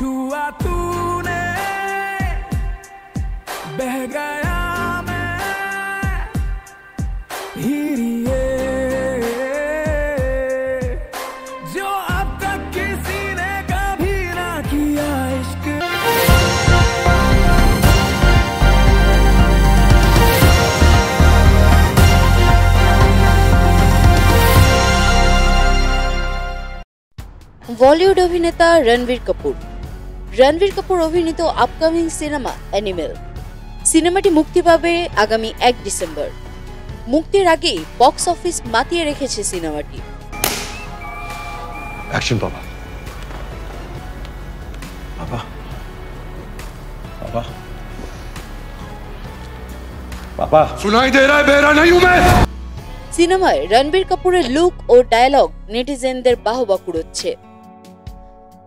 छुआ तूने, बह गया मैं जो अब तक किसी ने कभी ना किया इश्क। बॉलीवुड अभिनेता रणवीर कपूर রণবীর কাপুর অভিনীত আপকামিং সিনেমা অ্যানিমেল সিনেমাটি মুক্তি পাবে আগামী এক ডিসেম্বর। মুক্তির আগেই বক্স অফিস মাতিয়ে রেখেছে সিনেমাটি। অ্যাকশন বাবা। বাবা। বাবা। বাবা। দে বেরা নাই সিনেমায় রণবীর কাপুরের লুক ও ডায়লগ নেটিজেনদের বাহবা কুড়োচ্ছে।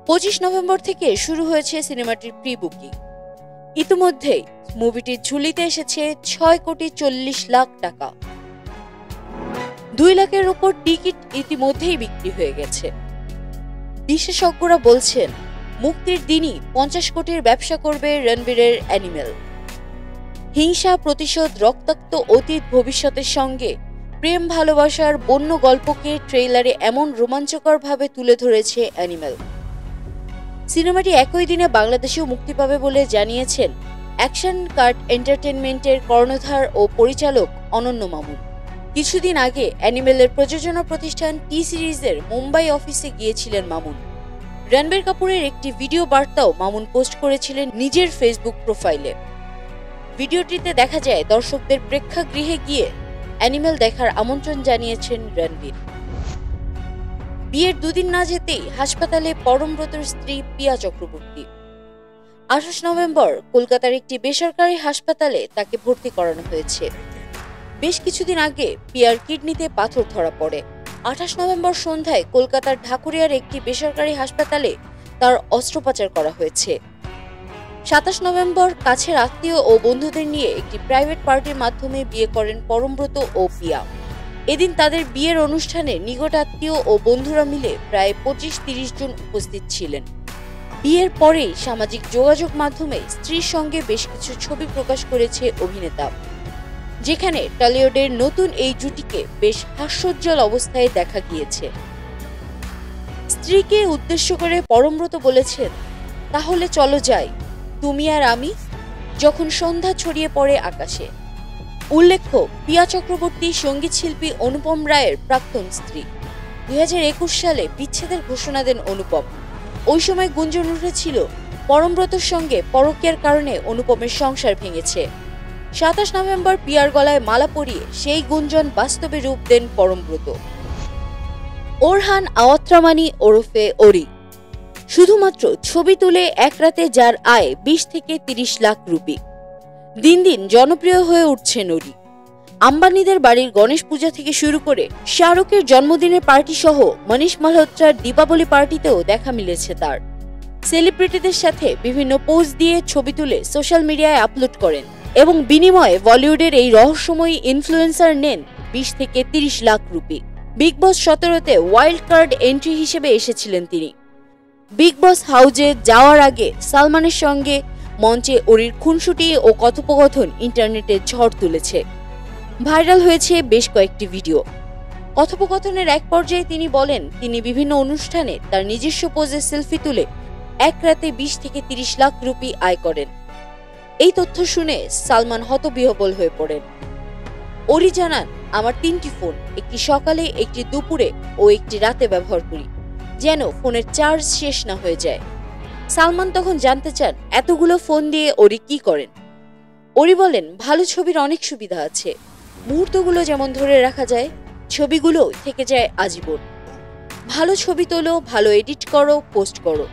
পঁচিশ নভেম্বর থেকে শুরু হয়েছে সিনেমাটির প্রি বুকিং ইতিমধ্যেই মুভিটির ঝুলিতে এসেছে ছয় কোটি চল্লিশ লাখ টাকা। দুই লাখের ওপর টিকিট ইতিমধ্যেই বিক্রি হয়ে গেছে। বিশেষজ্ঞরা বলছেন, মুক্তির দিনই পঞ্চাশ কোটির ব্যবসা করবে রণবীরের অ্যানিমেল। হিংসা, প্রতিশোধ, রক্তাক্ত অতীত ভবিষ্যতের সঙ্গে প্রেম, ভালোবাসার বন্য গল্পকে ট্রেইলারে এমন রোমাঞ্চকরভাবে তুলে ধরেছে অ্যানিমেল। সিনেমাটি একই দিনে বাংলাদেশেও মুক্তি পাবে বলে জানিয়েছেন অ্যাকশন কার্ট এন্টারটেনমেন্টের কর্ণধার ও পরিচালক অনন্য মামুন। কিছুদিন আগে অ্যানিমেলের প্রযোজনা প্রতিষ্ঠান টি সিরিজের মুম্বাই অফিসে গিয়েছিলেন মামুন। রণবীর কাপুরের একটি ভিডিও বার্তাও মামুন পোস্ট করেছিলেন নিজের ফেসবুক প্রোফাইলে। ভিডিওটিতে দেখা যায়, দর্শকদের প্রেক্ষাগৃহে গিয়ে অ্যানিমেল দেখার আমন্ত্রণ জানিয়েছেন রণবীর। বিয়ের দুদিন না যেতেই হাসপাতালে পরমব্রতর স্ত্রী পিয়া চক্রবর্তী। আঠাশ নভেম্বর কলকাতার একটি বেসরকারি হাসপাতালে তাকে ভর্তি করানো হয়েছে। বেশ কিছুদিন আগে পিয়ার কিডনিতে পাথর ধরা পড়ে। আঠাশ নভেম্বর সন্ধ্যায় কলকাতার ঢাকুরিয়ার একটি বেসরকারি হাসপাতালে তার অস্ত্রোপচার করা হয়েছে। সাতাশ নভেম্বর কাছের আত্মীয় ও বন্ধুদের নিয়ে একটি প্রাইভেট পার্টির মাধ্যমে বিয়ে করেন পরমব্রত ও পিয়া। এদিন তাদের বিয়ের অনুষ্ঠানে নিকট আত্মীয় ও বন্ধুরা মিলে প্রায় পঁচিশ তিরিশ জন উপস্থিত ছিলেন। বিয়ের পরেই সামাজিক যোগাযোগ মাধ্যমে স্ত্রীর সঙ্গে বেশ কিছু ছবি প্রকাশ করেছে অভিনেতা। যেখানে টলিউডের নতুন এই জুটিকে বেশ হাস্যোজ্জ্বল অবস্থায় দেখা গিয়েছে। স্ত্রীকে উদ্দেশ্য করে পরমব্রত বলেছেন, তাহলে চলো যাই, তুমি আর আমি। যখন সন্ধ্যা ছড়িয়ে পড়ে আকাশে উল্লেখ্য, পিয়া চক্রবর্তী সংগীত শিল্পী অনুপম রায়ের প্রাক্তন স্ত্রী। দুই হাজার একুশ সালে বিচ্ছেদের ঘোষণা দেন অনুপম। ওই সময় গুঞ্জন উঠেছিল, পরমব্রতর সঙ্গে পরকীয়ার কারণে অনুপমের সংসার ভেঙেছে। সাতাশ নভেম্বর পিয়ার গলায় মালা পরিয়ে সেই গুঞ্জন বাস্তবে রূপ দেন পরমব্রত। ওরহান আওয়াত্রামানি ওরফে ওরি। শুধুমাত্র ছবি তুলে এক রাতে যার আয় বিশ থেকে তিরিশ লাখ রুপি। দিন দিন জনপ্রিয় হয়ে উঠছে নরি। আম্বানিদের বাড়ির গণেশ পূজা থেকে শুরু করে শাহরুখের জন্মদিনের পার্টি সহ মনীষ মালহোত্রার দীপাবলি পার্টিতেও দেখা মিলেছে তার। সেলিব্রিটিদের সাথে বিভিন্ন পোজ দিয়ে ছবি তুলে সোশ্যাল মিডিয়ায় আপলোড করেন এবং বিনিময়ে বলিউডের এই রহস্যময়ী ইনফ্লুয়েন্সার নেন বিশ থেকে তিরিশ লাখ রুপি। বিগ বস সতেরোতে ওয়াইল্ড কার্ড এন্ট্রি হিসেবে এসেছিলেন তিনি। বিগ বস হাউজে যাওয়ার আগে সালমানের সঙ্গে মঞ্চে ওরির খুনসুটি ও কথোপকথন ইন্টারনেটে ঝড় তুলেছে। ভাইরাল হয়েছে বেশ কয়েকটি ভিডিও। কথোপকথনের এক পর্যায়ে তিনি বলেন, তিনি বিভিন্ন অনুষ্ঠানে তার নিজস্ব পোজে সেলফি তুলে এক রাতে বিশ থেকে তিরিশ লাখ রুপি আয় করেন। এই তথ্য শুনে সালমান হতবিহবল হয়ে পড়েন। ওরি জানান, আমার তিনটি ফোন, একটি সকালে, একটি দুপুরে ও একটি রাতে ব্যবহার করি, যেন ফোনের চার্জ শেষ না হয়ে যায়। সালমান তখন জানতে চান, এতগুলো ফোন দিয়ে ওরি কি করেন। ওরি বলেন, ভালো ছবির অনেক সুবিধা আছে। মুহূর্তগুলো যেমন ধরে রাখা যায়, ছবিগুলো থেকে যায় আজীবন। ভালো ছবি তোলো, ভালো এডিট করো, পোস্ট করো।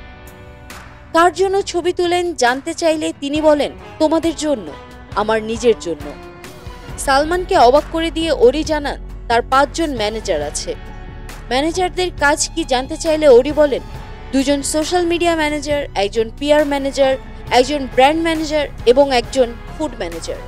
কার জন্য ছবি তোলেন জানতে চাইলে তিনি বলেন, তোমাদের জন্য, আমার নিজের জন্য। সালমানকে অবাক করে দিয়ে ওরি জানান, তার পাঁচজন ম্যানেজার আছে। ম্যানেজারদের কাজ কি জানতে চাইলে ওরি বলেন দুজন সোশ্যাল মিডিয়া ম্যানেজার একজন পিআর ম্যানেজার একজন ব্র্যান্ড ম্যানেজার এবং একজন ফুড ম্যানেজার